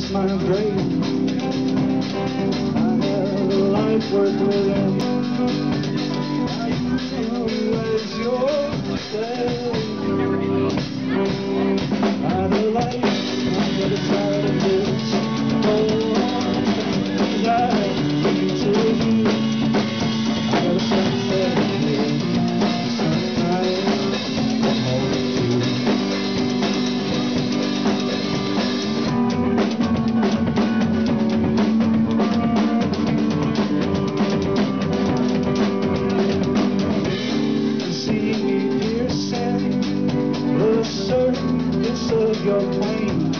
That's my dream. I had a life worth living. I had a life, I your plane.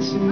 to